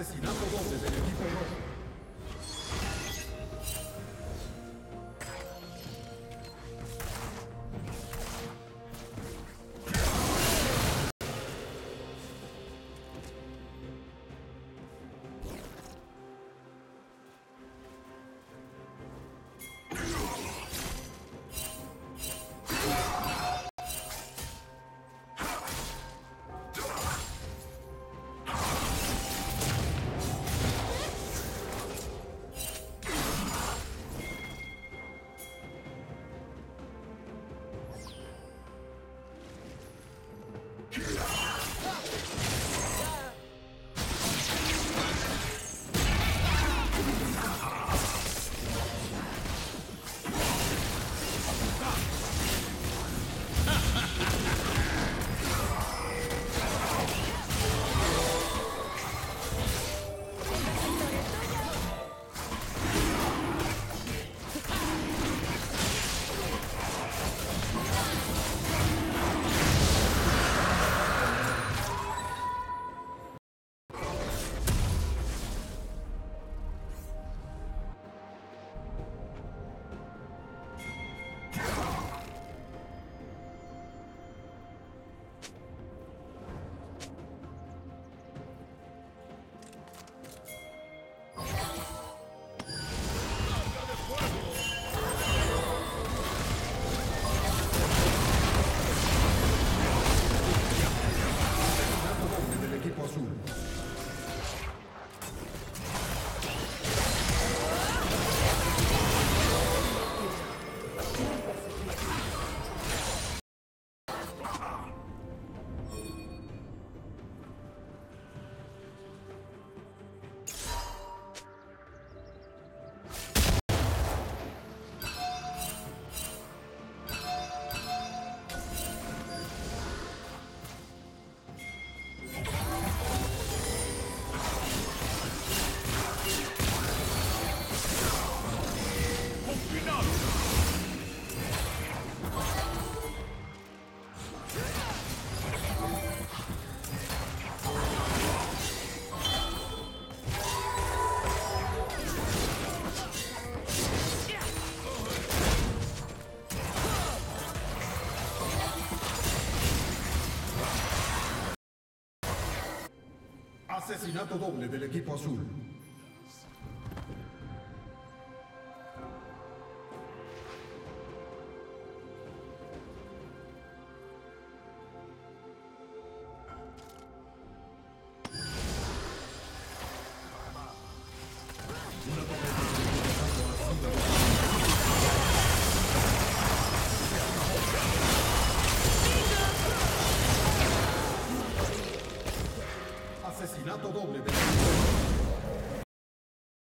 assassine un des ennemis Asesinato doble del equipo azul. Doble del